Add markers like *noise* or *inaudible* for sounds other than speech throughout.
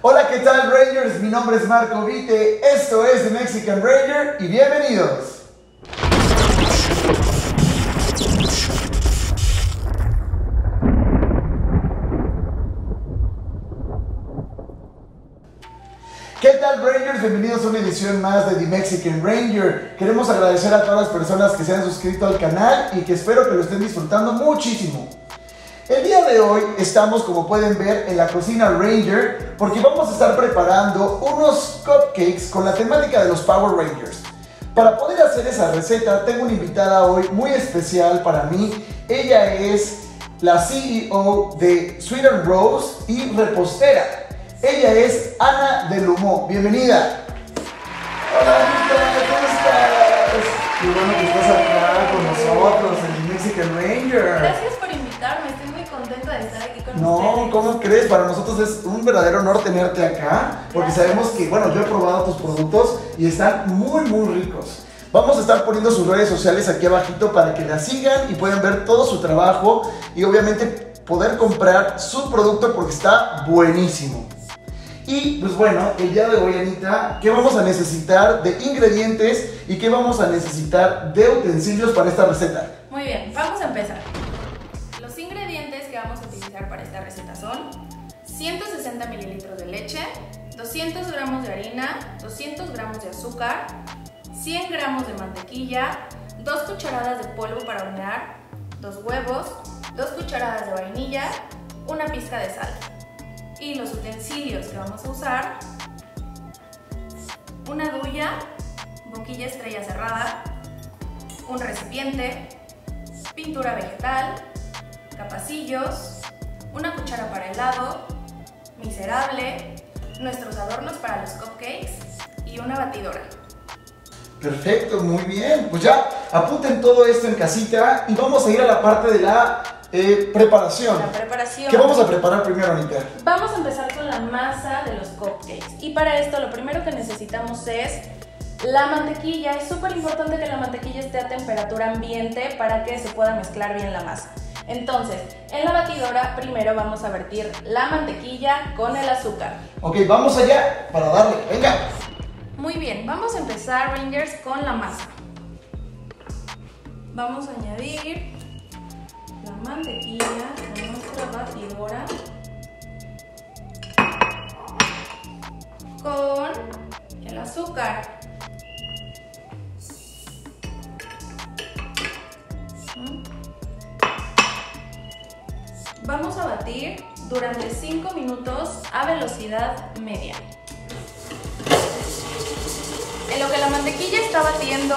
Hola, ¿qué tal Rangers? Mi nombre es Marco Vite, esto es The Mexican Ranger y bienvenidos. ¿Qué tal Rangers? Bienvenidos a una edición más de The Mexican Ranger. Queremos agradecer a todas las personas que se han suscrito al canal y que espero que lo estén disfrutando muchísimo. El día de hoy estamos, como pueden ver, en la cocina Ranger porque vamos a estar preparando unos cupcakes con la temática de los Power Rangers. Para poder hacer esa receta tengo una invitada hoy muy especial para mí. Ella es la CEO de Sweet and Rose y repostera. Ella es Ana del Humo. Bienvenida. Hola, Anita, ¿cómo estás? Qué bueno que estás acá con nosotros en el Mexican Ranger. Gracias por invitarme, No. ¿cómo crees? Para nosotros es un verdadero honor tenerte acá, porque sabemos que, bueno, yo he probado tus productos y están muy, muy ricos. Vamos a estar poniendo sus redes sociales aquí abajito para que la sigan y puedan ver todo su trabajo y obviamente poder comprar su producto porque está buenísimo. Y pues bueno, el día de hoy, Anita, ¿qué vamos a necesitar de ingredientes y qué vamos a necesitar de utensilios para esta receta? Muy bien, vamos a empezar. Para esta receta son 160 mililitros de leche, 200 gramos de harina, 200 gramos de azúcar, 100 gramos de mantequilla, 2 cucharadas de polvo para hornear, 2 huevos, 2 cucharadas de vainilla, una pizca de sal. Y los utensilios que vamos a usar, una duya, boquilla estrella cerrada, un recipiente, pintura vegetal, capacillos, una cuchara para helado, miserable, nuestros adornos para los cupcakes y una batidora. Perfecto, muy bien. Pues ya apunten todo esto en casita y vamos a ir a la parte de la eh, preparación. La preparación. ¿Qué vamos a preparar primero, Anita? Vamos a empezar con la masa de los cupcakes. Y para esto lo primero que necesitamos es la mantequilla. Es súper importante que la mantequilla esté a temperatura ambiente para que se pueda mezclar bien la masa. Entonces, en la batidora primero vamos a vertir la mantequilla con el azúcar. Ok, vamos allá para darle. Venga. Muy bien, vamos a empezar, Rangers, con la masa. Vamos a añadir la mantequilla a nuestra batidora con el azúcar. Vamos a batir durante 5 minutos a velocidad media. En lo que la mantequilla está batiendo,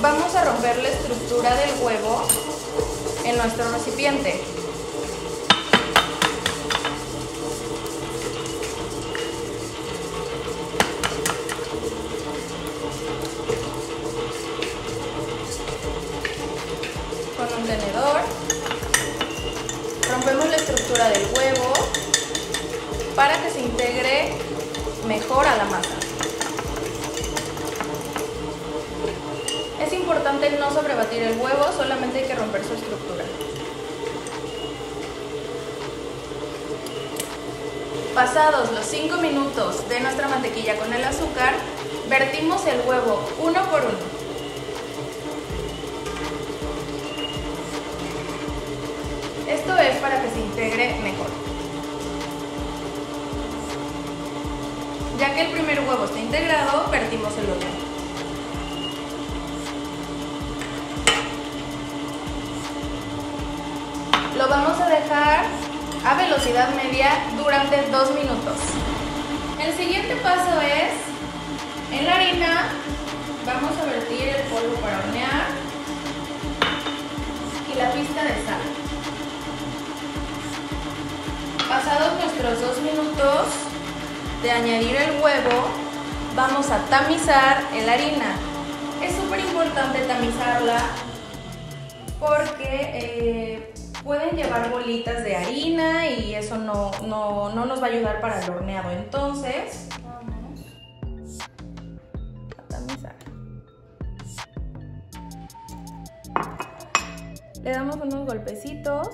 vamos a romper la estructura del huevo en nuestro recipiente. Con un tenedor rompemos la estructura del huevo para que se integre mejor a la masa. Es sobrebatir el huevo, solamente hay que romper su estructura. Pasados los 5 minutos de nuestra mantequilla con el azúcar, vertimos el huevo uno por uno. Esto es para que se integre mejor. Ya que el primer huevo está integrado, vertimos el otro. Lo vamos a dejar a velocidad media durante dos minutos. El siguiente paso es, en la harina, vamos a vertir el polvo para hornear y la pizca de sal. Pasados nuestros dos minutos de añadir el huevo, vamos a tamizar la harina. Es súper importante tamizarla porque eh, pueden llevar bolitas de harina y eso no, no, no nos va a ayudar para el horneado. Entonces, vamos a tamizar. Le damos unos golpecitos.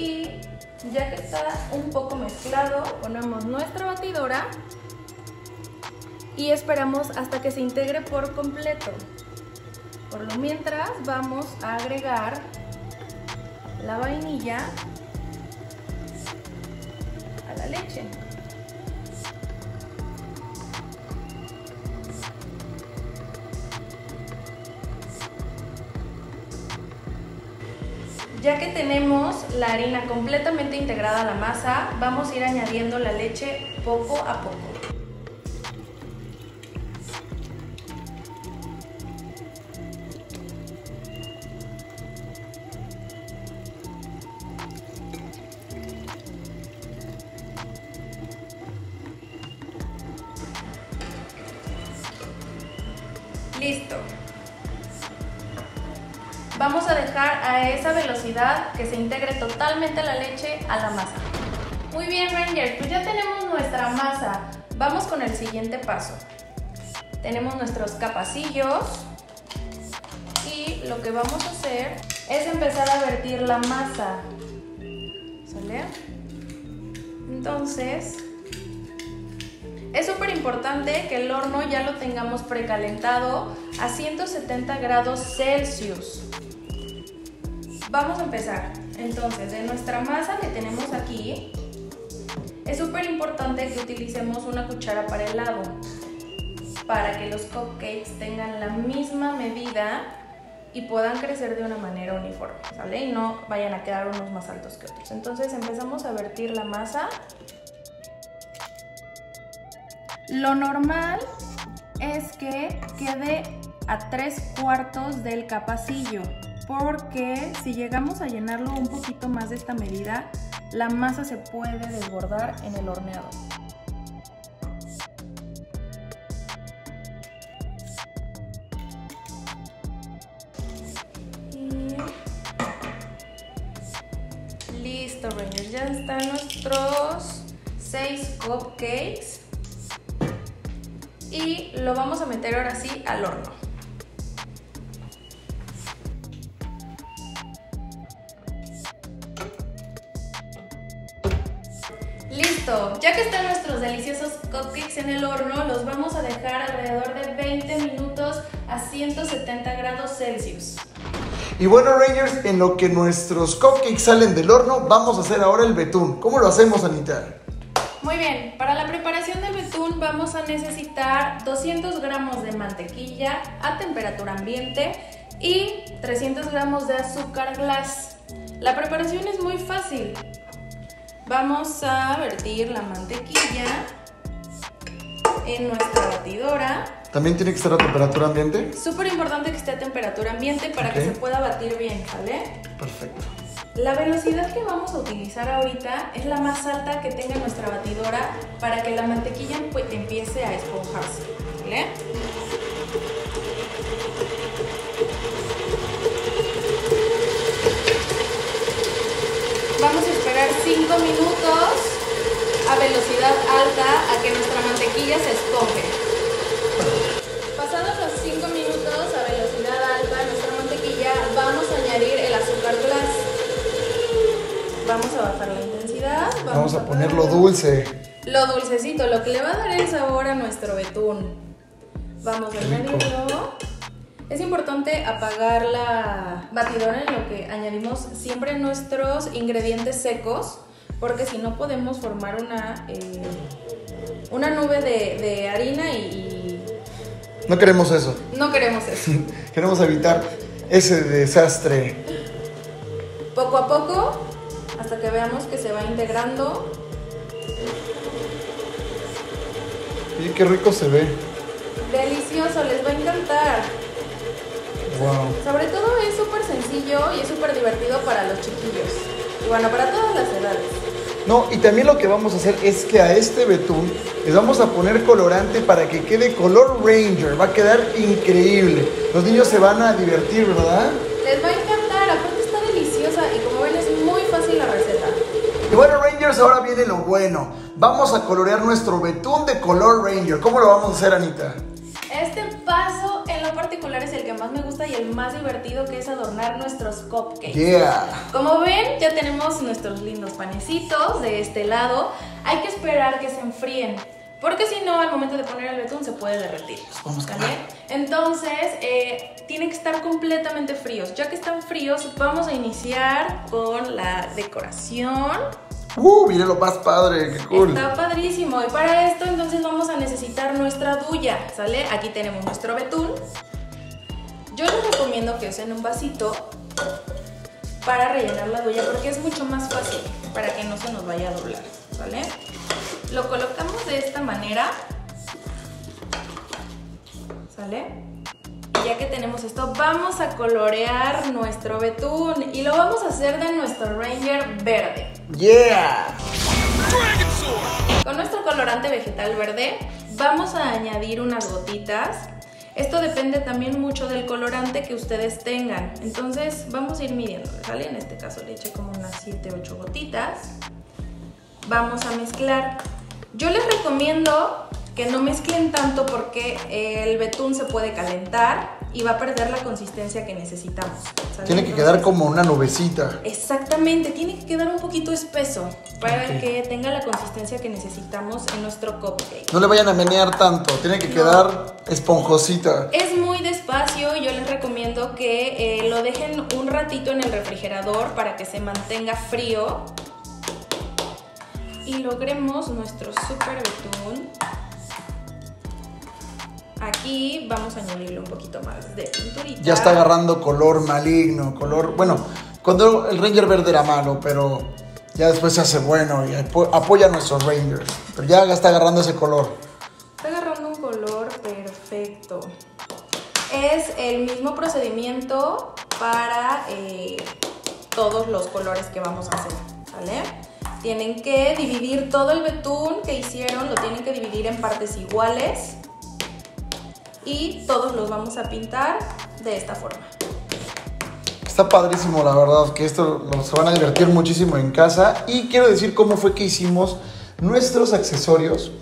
Y ya que está un poco mezclado, ponemos nuestra batidora y esperamos hasta que se integre por completo. Por lo mientras vamos a agregar la vainilla Ya que tenemos la harina completamente integrada a la masa, vamos a ir añadiendo la leche poco a poco. Integre totalmente la leche a la masa. Muy bien, Ranger, pues ya tenemos nuestra masa. Vamos con el siguiente paso. Tenemos nuestros capacillos y lo que vamos a hacer es empezar a vertir la masa. ¿Sale? Entonces, es súper importante que el horno ya lo tengamos precalentado a 170 grados Celsius. Vamos a empezar. Entonces, de nuestra masa que tenemos aquí, es súper importante que utilicemos una cuchara para helado para que los cupcakes tengan la misma medida y puedan crecer de una manera uniforme, ¿sale? Y no vayan a quedar unos más altos que otros. Entonces empezamos a vertir la masa. Lo normal es que quede a tres cuartos del capacillo porque si llegamos a llenarlo un poquito más de esta medida, la masa se puede desbordar en el horneado. Y listo, Rangers, ya están nuestros 6 cupcakes y lo vamos a meter ahora sí al horno. Ya que están nuestros deliciosos cupcakes en el horno, los vamos a dejar alrededor de 20 minutos a 170 grados Celsius. Y bueno, Rangers, en lo que nuestros cupcakes salen del horno, vamos a hacer ahora el betún. ¿Cómo lo hacemos, Anita? Muy bien, para la preparación del betún vamos a necesitar 200 gramos de mantequilla a temperatura ambiente y 300 gramos de azúcar glass. La preparación es muy fácil. Vamos a vertir la mantequilla en nuestra batidora. ¿También tiene que estar a temperatura ambiente? Súper importante que esté a temperatura ambiente para que se pueda batir bien, ¿vale? Perfecto. La velocidad que vamos a utilizar ahorita es la más alta que tenga nuestra batidora para que la mantequilla empe- empiece a esponjarse, ¿vale? 5 minutos a velocidad alta a que nuestra mantequilla se esponje. Pasados los 5 minutos a velocidad alta nuestra mantequilla, vamos a añadir el azúcar glass. Vamos a bajar la intensidad. Vamos a ponerlo dulce. Lo dulcecito, lo que le va a dar el sabor a nuestro betún. Vamos a añadirlo. Es importante apagar la batidora en lo que añadimos siempre nuestros ingredientes secos, porque si no podemos formar una, eh, una nube de, de harina y, No queremos eso. y no queremos eso. *laughs* Queremos evitar ese desastre. Poco a poco, hasta que veamos que se va integrando. Oye, qué rico se ve. Delicioso, les va a encantar. Wow. Sobre todo es súper sencillo y es súper divertido para los chiquillos. Y bueno, para todas las edades. No, y también lo que vamos a hacer es que a este betún les vamos a poner colorante para que quede color Ranger. Va a quedar increíble. Los niños se van a divertir, ¿verdad? Les va a encantar, aparte está deliciosa y como ven es muy fácil la receta. Y bueno, Rangers, ahora viene lo bueno. Vamos a colorear nuestro betún de color Ranger. ¿Cómo lo vamos a hacer, Anita? Este paso en particular es el que más me gusta y el más divertido que es adornar nuestros cupcakes. Yeah. Como ven, ya tenemos nuestros lindos panecitos de este lado. Hay que esperar que se enfríen. Porque si no, al momento de poner el betún se puede derretir. vamos a. Entonces, eh, tienen que estar completamente fríos. Ya que están fríos, vamos a iniciar con la decoración. Uh, miren lo más padre, qué cool. Está padrísimo. Y para esto, entonces vamos a necesitar nuestra duya, ¿sale? Aquí tenemos nuestro betún. Yo les recomiendo que usen un vasito para rellenar la duya porque es mucho más fácil para que no se nos vaya a doblar, ¿sale? Lo colocamos de esta manera, ¿sale? Ya que tenemos esto, vamos a colorear nuestro betún y lo vamos a hacer de nuestro Ranger verde. Yeah. Con nuestro colorante vegetal verde vamos a añadir unas gotitas. Esto depende también mucho del colorante que ustedes tengan. Entonces vamos a ir midiendo, ¿vale? En este caso le eché como unas 7, 8 gotitas. Vamos a mezclar. Yo les recomiendo que no mezclen tanto porque el betún se puede calentar y va a perder la consistencia que necesitamos. Tiene que quedar como una nubecita. Exactamente, tiene que quedar un poquito espeso para que tenga la consistencia que necesitamos en nuestro cupcake. No le vayan a menear tanto, tiene que No. quedar esponjosita. Es muy despacio, yo les recomiendo que eh, lo dejen un ratito en el refrigerador para que se mantenga frío y logremos nuestro super betún. Aquí vamos a añadirle un poquito más de pinturita. Ya está agarrando color maligno, color... Bueno, cuando el Ranger verde era malo, pero ya después se hace bueno y apo- apoya a nuestros Rangers. Pero ya está agarrando ese color. Está agarrando un color perfecto. Es el mismo procedimiento para eh, todos los colores que vamos a hacer, ¿vale? Tienen que dividir todo el betún que hicieron, lo tienen que dividir en partes iguales y todos los vamos a pintar de esta forma. Está padrísimo, la verdad, que esto lo- se van a divertir muchísimo en casa. Y quiero decir cómo fue que hicimos nuestros accesorios,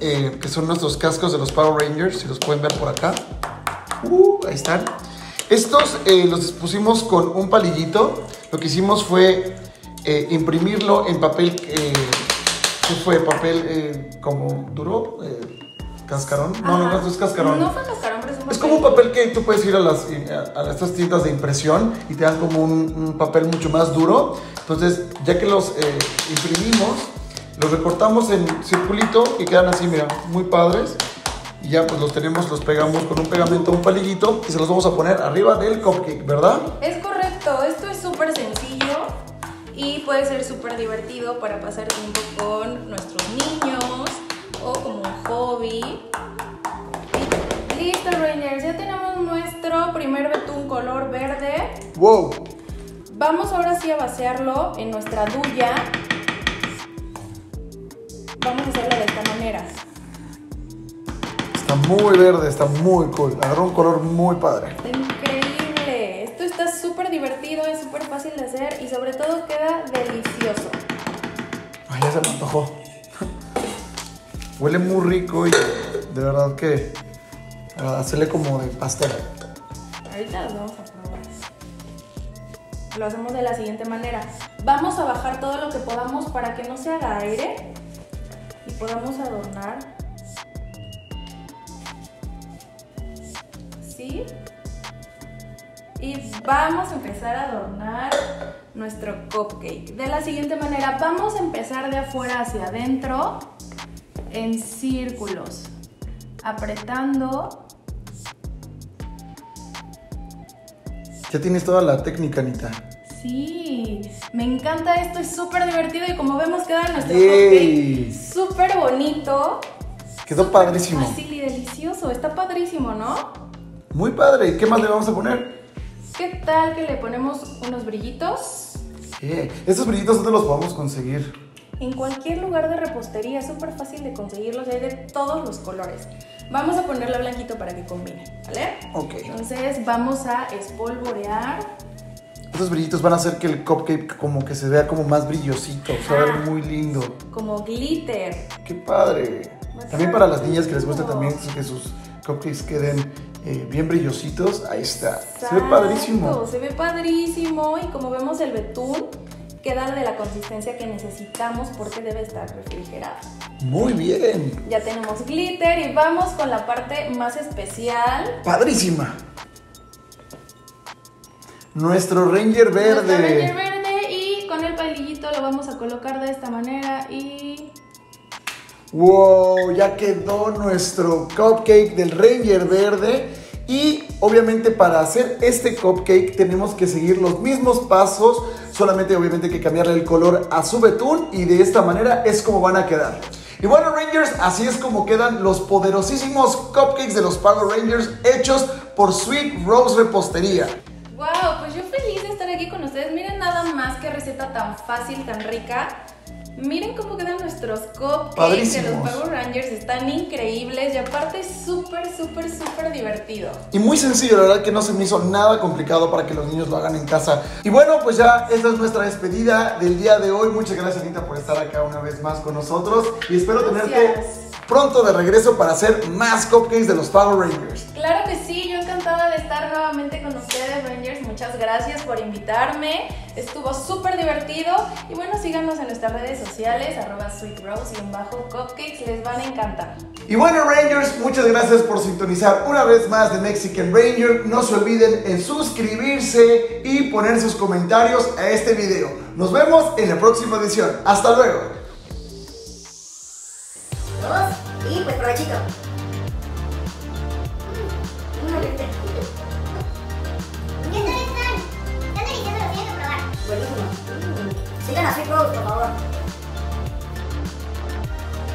eh, que son nuestros cascos de los Power Rangers, si los pueden ver por acá. Uh, ahí están. Estos eh, los dispusimos con un palillito. Lo que hicimos fue eh, imprimirlo en papel, ¿qué fue? Papel como duro, cascarón. No, no, no, no es cascarón. No fue cascarón, pero es un Es como un papel que tú puedes ir a las a, estas tiendas de impresión y te dan como un, un papel mucho más duro. Entonces, ya que los eh, imprimimos, los recortamos en circulito y quedan así, mira, muy padres. Y ya pues los tenemos, los pegamos con un pegamento, un palillito y se los vamos a poner arriba del cupcake, ¿verdad? Es correcto, esto es súper sencillo y puede ser súper divertido para pasar tiempo con nuestros niños o como un hobby. Y listo, Rangers, ya tenemos nuestro primer betún color verde. ¡Wow! Vamos ahora sí a vaciarlo en nuestra duya. Vamos a hacerlo de esta manera. Está muy verde, está muy cool. Agarró un color muy padre. Está increíble. Esto está súper divertido, es súper fácil de hacer y sobre todo queda delicioso. Ay, ya se me antojó. Huele muy rico y de verdad que hacerle como de pastel. Ahorita los vamos a probar. Lo hacemos de la siguiente manera. Vamos a bajar todo lo que podamos para que no se haga aire y podamos adornar. ¿Sí? Y vamos a empezar a adornar nuestro cupcake. De la siguiente manera, vamos a empezar de afuera hacia adentro en círculos, apretando Ya tienes toda la técnica, Anita. Sí, me encanta esto, es súper divertido y como vemos queda nuestro cupcake súper bonito. Quedó súper padrísimo. Fácil y delicioso, está padrísimo, ¿no? Muy padre. ¿Y qué más le vamos a poner? ¿Qué tal que le ponemos unos brillitos? Eh, Estos brillitos, ¿dónde los podemos conseguir? En cualquier lugar de repostería, es súper fácil de conseguirlos, hay de todos los colores. Vamos a ponerle blanquito para que combine, ¿vale? Ok. Entonces vamos a espolvorear. Estos brillitos van a hacer que el cupcake como que se vea como más brillosito. Se va a ver muy lindo. como glitter. ¡Qué padre! También para las niñas que les gusta también que sus cupcakes queden eh, bien brillositos. Ahí está. Se ve Exacto, padrísimo. Se ve padrísimo y como vemos el betún queda de la consistencia que necesitamos porque debe estar refrigerado. Muy bien. Ya tenemos glitter y vamos con la parte más especial. Padrísima. Nuestro Ranger Nuestro verde. Ranger verde y con el palillito lo vamos a colocar de esta manera y Wow, ya quedó nuestro cupcake del Ranger verde. Y obviamente para hacer este cupcake tenemos que seguir los mismos pasos, solamente obviamente hay que cambiarle el color a su betún y de esta manera es como van a quedar. Y bueno Rangers, así es como quedan los poderosísimos cupcakes de los Power Rangers hechos por Sweet Rose Repostería. Wow, pues yo feliz de estar aquí con ustedes. Miren nada más qué receta tan fácil, tan rica. Miren cómo quedan nuestros cupcakes de los Power Rangers. Están increíbles y aparte súper, súper, súper divertido. Y muy sencillo, la verdad que no se me hizo nada complicado para que los niños lo hagan en casa. Y bueno, pues ya esta es nuestra despedida del día de hoy. Muchas gracias Anita por estar acá una vez más con nosotros y espero tenerte pronto de regreso para hacer más cupcakes de los Power Rangers. Claro que sí, yo encantada de estar nuevamente con ustedes. Muchas gracias por invitarme. Estuvo súper divertido. Y bueno, síganos en nuestras redes sociales, arroba sweetrose y un bajo cupcakes. Les van a encantar. Y bueno Rangers, muchas gracias por sintonizar una vez más de Mexican Ranger. No se olviden en suscribirse y poner sus comentarios a este video. Nos vemos en la próxima edición. Hasta luego. Dos y pues provechito. A Sweet Rose, por favor.